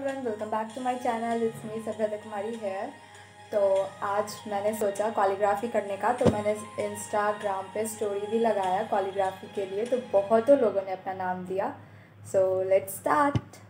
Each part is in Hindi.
Everyone welcome back to my channel it's me Sabhyata Kumari है तो आज मैंने सोचा कॉलीग्राफी करने का तो मैंने इंस्टाग्राम पे स्टोरी भी लगाया कॉलीग्राफी के लिए तो बहुतों लोगों ने अपना नाम दिया। So let's start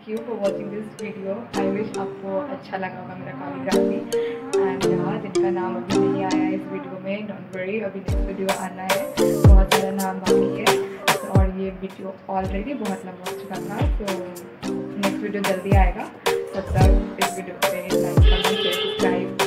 for watching this video I wish आपको अच्छा लगा होगा मेरा कॉलीग्राफी एंड यहाँ जिनका नाम अभी नहीं आया है इस वीडियो में डोंट वरी अभी नेक्स्ट वीडियो आना है. बहुत ज़्यादा नाम बाकी है. और ये वीडियो ऑलरेडी बहुत लंबा हो चुका था तो नेक्स्ट वीडियो जल्दी आएगा. तब तक इस वीडियो पे लाइक